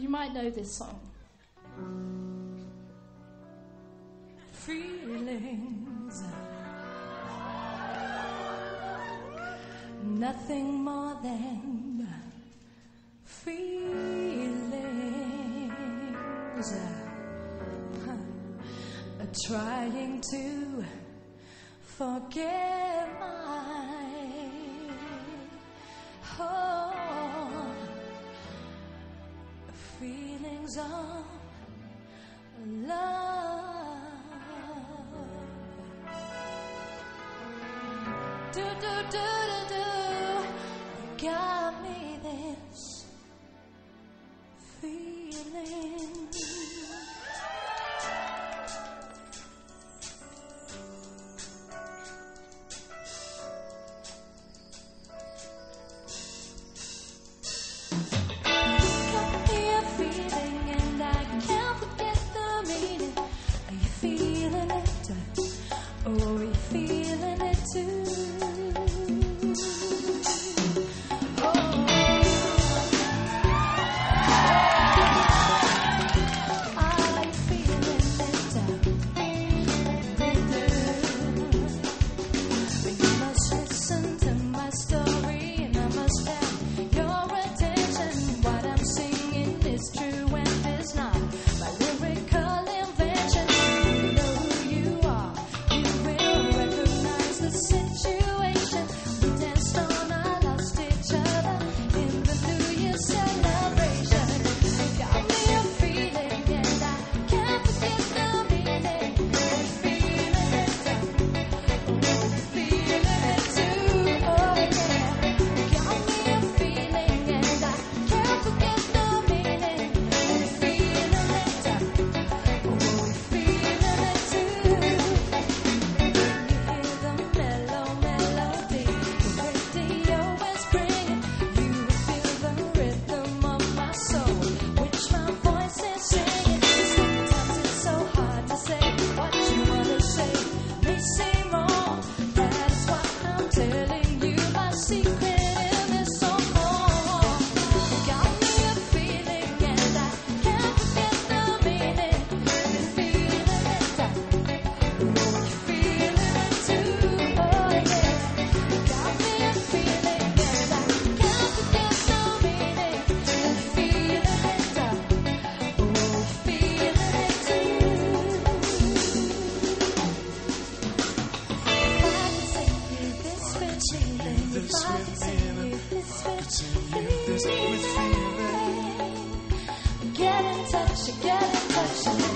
You might know this song. Feelings. Nothing more than feelings. Trying to forget goes on love. Do do do do do. God. this within. I'll continue this within. Get in touch, get in touch.